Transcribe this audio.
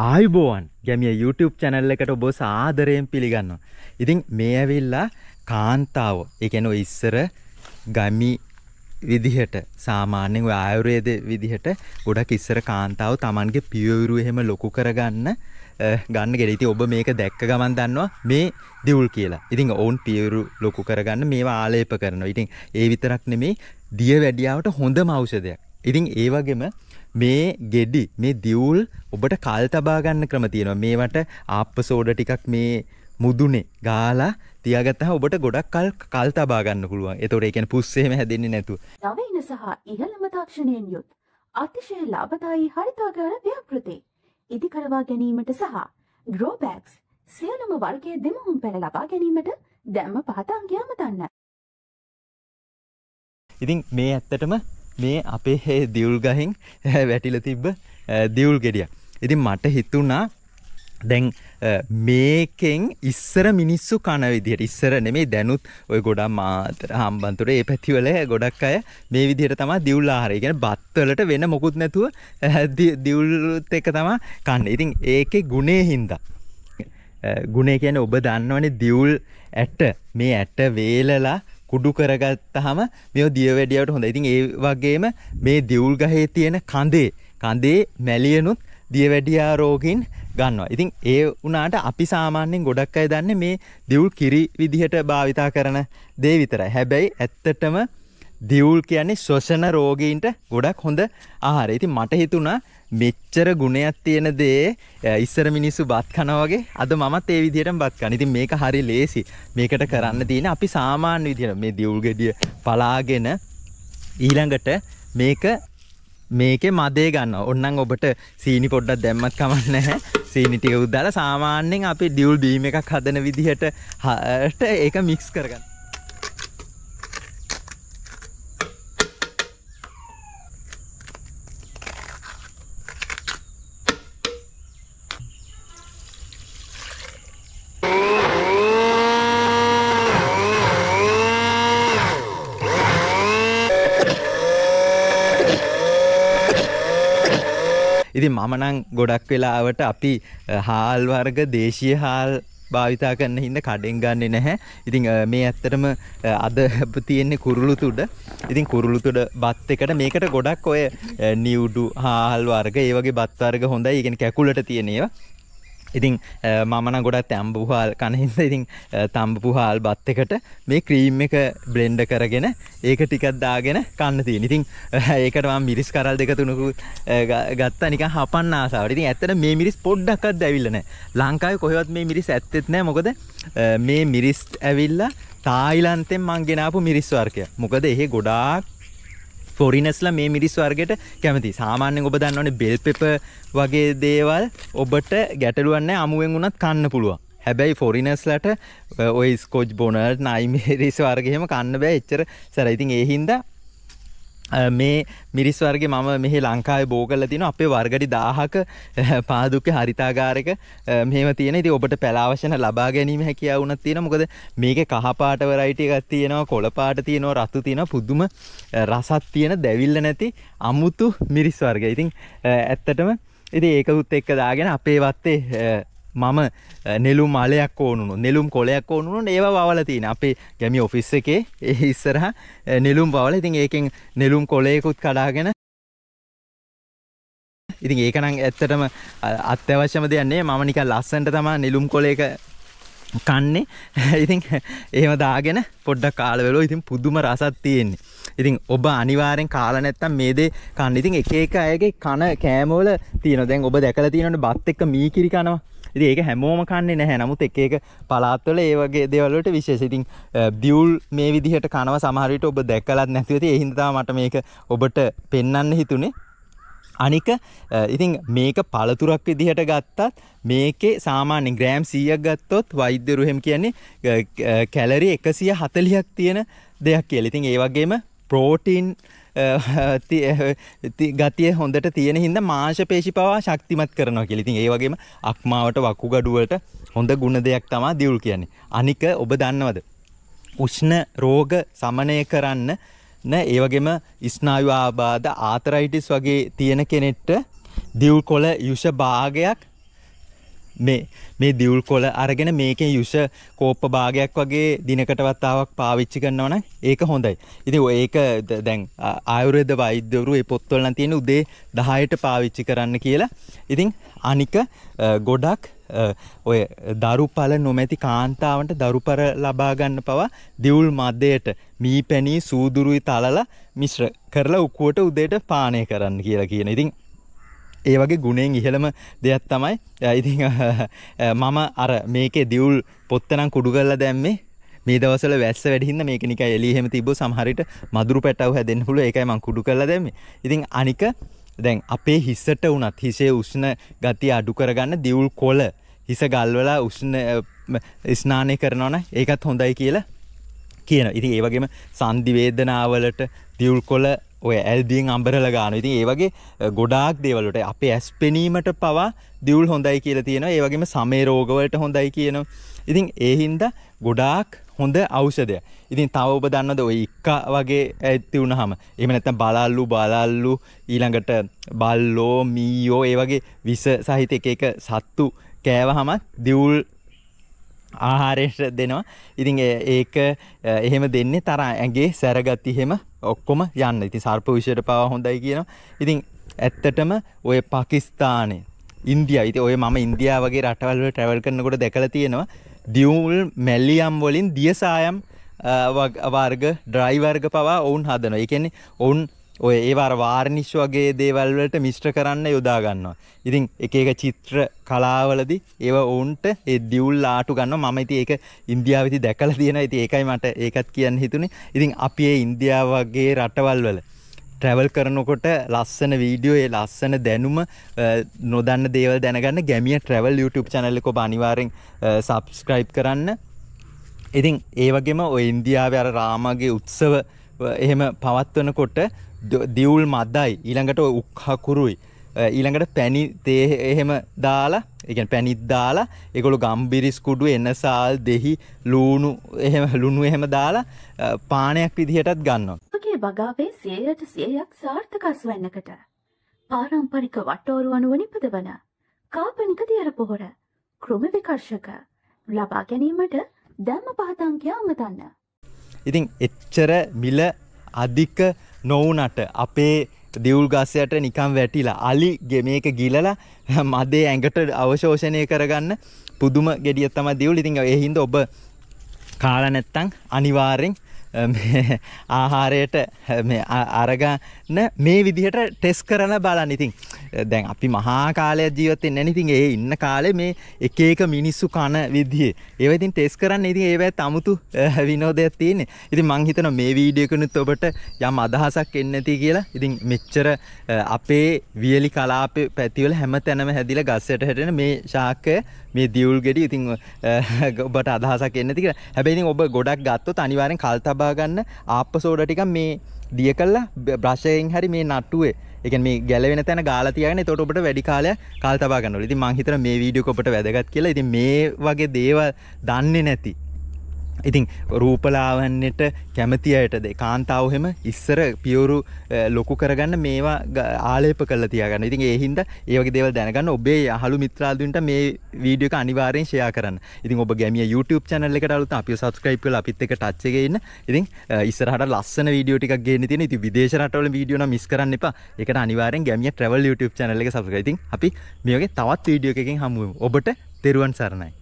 ආයුබෝවන් ගැමිය YouTube channel එකට ඔබ සාදරයෙන් පිළිගන්නවා. ඉතින් මේ ඇවිල්ලා කාන්තාව. ඒ කියන්නේ ඔය ඉස්සර ගමි විදිහට සාමාන්‍යයෙන් ඔය ආයුර්වේද විදිහට ගොඩක් ඉස්සර කාන්තාව Tamanගේ පියවිරු එහෙම ලොකු කරගන්න ගන්න ගෙඩ. ඉතින් ඔබ මේක දැක්ක ගමන් දන්නවා මේ දියුල් කියලා. ඉතින් ඔවුන් පියවිරු ලොකු කරගන්න මේවා ආලේප කරනවා. ඉතින් ඒ විතරක් නෙමෙයි දිය වැඩියාවට හොඳම ඖෂධයක්. ඉතින් ඒ වගේම මේ ගෙඩි මේ දියුල් ඔබට කල් තබා ගන්න ක්‍රම තියෙනවා. මේවට ආප්ප සෝඩා ටිකක් මේ මුදුනේ ගාලා තියාගත්තාම ඔබට ගොඩක් කල් කල් තබා ගන්න පුළුවන්. ඒතකොට ඒ කියන්නේ පුස් එහෙම හැදෙන්නේ නැතුව. නවීන සහ ඉහළම තාක්ෂණයෙන් යුත් අතිශය ලාභදායී හරිතාගාර ව්‍යාපෘති ඉදිකරවා ගැනීමට සහ ග්‍රෝ බෑග්ස් සියලුම වර්ගයේ දෙමුහුම් පැන ලබා ගැනීමට දැම්ම පහතන්ගය අමතන්න. ඉතින් මේ ඇත්තටම මේ අපේ දියුල් ගහෙන් වැටිලා තිබ්බ දියුල් ගෙඩියක්. ඉතින් මට හිතුණා දැන් මේකෙන් ඉස්සර මිනිස්සු කන විදිහට ඉස්සර නෙමෙයි දැනුත් ඔය ගොඩක් මාතර හම්බන්තොට ඒ පැතිවල ගොඩක් අය මේ විදිහට තමයි දියුල් ආහාරය. කියන්නේ බත් වලට වෙන මොකුත් නැතුව දියුල්ත් එක තමයි කන්නේ. ඉතින් ඒකේ ගුණේ හින්දා ගුණේ කියන්නේ ඔබ දන්නවනේ දියුල් ඇට මේ ඇට වේලලා කුඩු කරගත්තාම මේ දිය වැඩියට හොඳයි. ඉතින් ඒ වගේම මේ දියුල් ගහේ තියෙන කඳේ කඳේ මැලියනුත් දිය වැඩියා රෝගින් ගන්නවා. ඉතින් ඒ වුණාට අපි සාමාන්‍යයෙන් ගොඩක් අය දන්නේ මේ දියුල් කිරි විදිහට භාවිතා කරන දේ විතරයි. හැබැයි ඇත්තටම දියුල් කියන්නේ ශ්වසන රෝගීන්ට ගොඩක් හොඳ ආහාරය. ඉතින් මට හිතුණා මෙච්චර ගුණයක් තියෙන දේ ඉස්සර මිනිස්සු බත් කනවා වගේ අද මමත් ඒ විදිහටම බත් කන. ඉතින් මේක හරි ලේසි. මේකට කරන්න තියෙන අපි සාමාන්‍ය විදිහට මේ දියුල් ගෙඩිය පලාගෙන ඊළඟට මේක මේකේ මදේ ගන්නවා. ඕන්නම් ඔබට සීනි පොඩ්ඩක් දැම්මත් කමක් නැහැ. සීනි ටික උදාලා සාමාන්‍යයෙන් අපි ඩියුල් බීම් එකක් හදන විදිහට ඒක මික්ස් කරගන්න. ඉතින් මම නම් ගොඩක් වෙලාවට අපි හාල් වර්ග දේශීය හාල් භාවිතා කරන හින්දා කඩෙන් ගන්නෙ නැහැ. ඉතින් මේ ඇත්තටම අද තියෙන්නේ කුරුළු තුඩ. ඉතින් කුරුළු තුඩ බත් එකට මේකට ගොඩක් ඔය නිවුඩු හාල් වර්ග ඒ වගේ බත් වර්ග හොඳයි. ඒ කියන්නේ කැකුලට තියෙන ඒවා. ඉතින් මම නම් ගොඩක් තැඹපු හාල් කන හින්දා ඉතින් තඹපු හාල් බත් එකට මේ ක්‍රීම් එක බ්ලෙන්ඩ් කරගෙන ඒක ටිකක් දාගෙන කන්න තියෙන. ඉතින් ඒකට මම මිරිස් කරල් දෙක තුනකුත් ගත්තා නිකන් හපන්න ආසාවට. ඉතින් ඇත්තට මේ මිරිස් පොඩ්ඩක්වත් ඇවිල්ලා නැහැ. ලංකාවේ කොහෙවත් මේ මිරිස් ඇත්තෙත් නැහැ. මොකද මේ මිරිස් ඇවිල්ලා තායිලන්තෙන් මං ගෙනාපු මිරිස් වර්ගයක්. මොකද එහෙ ගොඩාක් ෆොරිනස්ලා මේ මිරිස් වර්ගයට කැමති. සාමාන්‍යයෙන් ඔබ දන්නවනේ බෙල් පෙපර් වගේ දේවල් ඔබට ගැටලුවක් නැහැ අමුවෙන් උනත් කන්න පුළුවන්. හැබැයි ෆොරිනස්ලට ඔය ස්කොච් බොනර් නයිමේරිස් වර්ග එහෙම කන්න බෑ එච්චර සර. ඉතින් ඒ හින්දා මේ මිරිස් වර්ගේ මම මෙහි ලංකාවේ බෝ කරලා තිනවා අපේ වර්ගඩි 1000ක පාදුක්කේ හරිතාගාරයක මෙහෙම තියෙන. ඉතින් ඔබට පැලාවශන ලබා ගැනීම හැකියාව උනක් තියෙනවා. මොකද මේකේ කහ පාට වෙරයිටි එකක් තියෙනවා, කොළ පාට තියෙනවා, රතු තියෙනවා, පුදුම රසක් තියෙන දැවිල්ල නැති අමුතු මිරිස් වර්ගය. ඉතින් ඇත්තටම ඉතින් ඒකකුත් එක්ක දාගෙන අපේ වත්තේ මම නෙළුම් මලයක් ඕනුණු නෙළුම් කොලයක් ඕනුණු ඒවා වවල තියෙන අපේ ගැමි ඔෆිස් එකේ ඒ ඉස්සරහ නෙළුම් වවල ඉතින් ඒකෙන් නෙළුම් කොලයකුත් කඩාගෙන ඉතින් ඒක නම් ඇත්තටම අත්‍යවශ්‍යම දෙයක් නේ මම නිකන් ලස්සනට තමයි නෙළුම් කොලයක කන්නේ ඉතින් එහෙම දාගෙන පොඩ්ඩක් කාලා වෙලෝ ඉතින් පුදුම රසක් තියෙන්නේ. ඉතින් ඔබ අනිවාර්යෙන් කාලා නැත්තම් මේ දේ කන්න. ඉතින් එක එක අයගේ කන කෑමවල තියෙනවා. දැන් ඔබ දැකලා තියෙනවනේ බත් එක්ක මීකිරි කනවා. ඉතින් ඒක හැමෝම කන්නේ නැහැ. නමුත් එක එක පළාත්වල ඒ වගේ දේවල් වලට විශේෂ. ඉතින් දියුල් මේ විදිහට කනවා සමහර විට ඔබ දැකලත් නැතුව ඉතින් ඒ හින්දා මට මේක ඔබට පෙන්වන්න හිතුනේ. අනික ඉතින් මේක පළතුරක් විදිහට ගත්තත් මේකේ සාමාන්‍ය ග්‍රෑම් 100ක් ගත්තොත් වෛද්‍යරු එහෙම කියන්නේ කැලරි 140ක් තියෙන දෙයක් කියලා. ඉතින් ඒ වගේම ප්‍රෝටීන් ගතිය හොඳට තියෙන හින්දා මාංශ පේශි පවා ශක්තිමත් කරනවා කියලා. ඉතින් ඒ වගේම අක්මාවට වකුගඩු වලට හොඳ ගුණ දෙයක් තමයි දියුල් කියන්නේ. අනික ඔබ දන්නවද? උෂ්ණ රෝග සමනය කරන්න න ඒ වගේම ස්නායු ආබාධ ආතරයිටිස් වගේ තියෙන කෙනෙක්ට දියුල් කොළ යුෂ භාගයක් මේ මේ දියුල් කොළ අරගෙන මේකේ යුෂ කෝප්ප භාගයක් වගේ දිනකට වතාවක් පාවිච්චි කරනවා නම් ඒක හොඳයි. ඉතින් ඔය ඒක ද- දැන් ආ- ආයුර්වේද වෛද්‍යවරු මේ පොත්වල නම් තියෙන උදේ 10ට පාවිච්චි කරන්න කියලා. ඉතින් අනික අ, ගොඩක් අ, ඔය දරුපල නොමැති කාන්තාවන්ට දරුපර ලබා ගන්න පවා දියුල් මදයට මී පැණී සූදුරුයි තලලා මිශ්‍ර කරලා උකුවට උදේට පානය කරන්න කියලා කියන. ඉතින් ඒ වගේ ගුණෙන් ඉහළම දෙයක් තමයි අ, ඉතින් මම අර මේකේ දියුල් පොත්තනම් කුඩු කරලා දැම්මේ මේ දවස්වල වැස්ස වැඩි හින්දා මේක නිකන් එළිය එහෙම තිබ්බොත් සමහර විට මදුරු පැටව හැදෙන්න පුළුවන් ඒකයි මම කුඩු කරලා දැම්මේ. ඉතින් අනික දැන් අපේ හිසට වුණත් හිසේ උෂ්ණ ගතිය අඩු කරගන්න දියුල් කොළ හිස ගල්වලා උෂ්ණ අ, ම- ස්නානය කරනවා නම් ඒකත් හොඳයි කියලා කියන. ඉතින් ඒ වගේම සන්ධි වේදනාවලට දියුල් කොළ ඔය ඇල්දියෙන් අඹරලා ගන්න. ඉතින් ඒ වගේ අ, ගොඩාක් දේවල් වලට අපේ ඇස් පෙනීමට පවා දියුල් හොඳයි කියලා තියෙනවා. ඒ වගේම සමේ රෝග වලට හොඳයි කියනවා. ඉතින් ඒ හින්දා ගොඩාක් හොඳ ඖෂධයක්. ඉතින් තව ඔබ දන්නවද ඔය ඉක්කා වගේ ඇති වුනහම එහෙම නැත්නම් බලල්ලු බලල්ලු ඊළඟට බල්ලෝ මීයෝ ඒ වගේ විස සහිත එක එක සත්තු කෑවහම දියුල් ආහාරයට දෙනවා. ඉතින් ඒ- ඒක අ, එහෙම දෙන්නේ තර ඇඟේ සැරගති එහෙම ඔක්කොම යන්න. ඉතින් සර්ප විෂයට පවා හොඳයි කියනවා. ඉතින් ඇත්තටම ඔය පාකිස්තානේ ඉන්දියාව ඉතින් ඔය මම ඉන්දියාව වගේ රටවල් වල ට්‍රැවල් කරනකොට දැකලා තියෙනවා දියුල් මැලියම් වලින් දියසායම් අ, වග- වර්ග ඩ්‍රයි වර්ග පවා ඔවුන් හදනවා. ඒ කියන්නේ ඔවුන් ඔය ඒවාර වාර්නිෂ් වගේ දේවල් වලට මිශ්‍ර කරන්න යොදා ගන්නවා. ඉතින් එක එක චිත්‍ර කලාවලදී ඒව ඔවුන්ට ඒ දියුල් ආටු ගන්නවා. මම ඉතින් ඒක ඉන්දියාවේදී දැකලා තියෙනවා. ඉතින් ඒකයි මට ඒකත් කියන්න හිතුනේ. ඉතින් අපි ඒ ඉන්දියාව වගේ රටවල් වල ට්‍රැවල් කරනකොට ලස්සන වීඩියෝ ඒ ලස්සන දැනුම අ, නොදන්න දේවල් දැනගන්න ගැමිය ට්‍රැවල් YouTube channel එක ඔබ අනිවාර්යෙන් සබස්ක්‍රයිබ් කරන්න. ඉතින් ඒ වගේම ඔය ඉන්දියාවේ අර රාමගේ උත්සව අ, එහෙම පවත්වනකොට ද- දියුල් මදයි ඊළඟට ඔය උක්හකුරුයි අ, ඊළඟට පැණි තේ එහෙම දාලා ඒ කියන්නේ පැණිත් දාලා ඒගොල්ලෝ ගම්බිරිස් කුඩු එනසාල් දෙහි ලූණු එහෙම ලුණු එහෙම දාලා අ, පානයක් විදිහටත් ගන්නවා. ඔබගේ වගාවේ සියයට සියයක් සාර්ථකස් වන්නකට පාරම්පරික වට්ටෝරු අනුව නිපදවන කාපනික දියර පොහොර ක්‍රම විකර්ශක ලබා ගැනීමට දැම්ම පහතංකය අමතන්න. ඉතින් එච්චර මිල අධික නොවුනට අපේ දියුල් ගස්සයට නිකම් වැටිලා අලි ගෙ- මේක ගිලලා මදේ ඇඟට අවශෝෂණය කරගන්න පුදුම ගෙඩිය තමයි දියුල්. ඉතින් ඒ හින්දා ඔබ කාලා නැත්තම් අනිවාර්යෙන් අ, මේ ආහාරයට අ, මේ අ- අරගන්න මේ විදිහට ටෙස් කරලා බලන්න. ඉතින් අ, දැන් අපි මහා කාලයක් ජීවත් වෙන්නේ නැහැ. ඉතින් ඒ ඉන්න කාලේ මේ එක එක මිනිස්සු කන විදිහේ ඒවා ඉතින් ටෙස් කරන්න ඉතින් ඒවත් අමුතු අ, විනෝදයක් තියෙන්නේ. ඉතින් මං හිතනවා මේ වීඩියෝ එකනුත් ඔබට යම් අදහසක් එන්න ඇති කියලා. ඉතින් මෙච්චර අ, අපේ වියලි කලාපේ පැතිවල හැම තැනම හැදිලා ගස්සට හැදෙන මේ ශාකය මේ දියුල් ගෙඩි ඉතින් අ, ඔබට අදහසක් එන්න ඇති කියලා. හැබැයි ඉතින් ඔබ ගොඩක් ගත්තොත් අනිවාර්යෙන් කල් තබා ගන්න ආප්ප සෝඩා ටිකක් මේ දිය කළා බ්‍රෂ් එකෙන් හරි මේ නට්ටුවේ ඒ කියන්නේ මේ ගැලවෙන තැන ගාලා තියාගෙන එතකොට ඔබට වැඩි කාලයක් කාල තබා ගන්න ඕනේ. ඉතින් මං හිතනවා මේ වීඩියෝ එක ඔබට වැදගත් කියලා. ඉතින් මේ වගේ දේවල් දන්නේ නැති ඉතින් රූපලාවන්නට කැමති අයටද කාන්තාව එහෙම ඉස්සර පියවරු අ, ලොකු කරගන්න මේවා ග- ආලේප කරලා තියාගන්න. ඉතින් ඒ හින්දා ඒ වගේ දේවල් දැනගන්න ඔබේ යහළු මිත්‍රාදීන්ට මේ වීඩියෝ එක අනිවාර්යෙන් ෂෙයා කරන්න. ඉතින් ඔබ ගැමිය YouTube channel එකට අලුත් අපිව subscribe කරලා අපිත් එක්ක touch එකේ ඉන්න. ඉතින් අ, ඉස්සරහට ලස්සන වීඩියෝ ටිකක් ගේන්න තියෙන. ඉතින් විදේශ රටවල වීඩියෝ නම් මිස් කරන්න එපා. ඒකට අනිවාර්යෙන් ගැමිය travel YouTube channel එක subscribe. ඉතින් අපි මේ වගේ තවත් වීඩියෝ එකකින් හමු වෙමු. ඔබට තෙරුවන් සරණයි.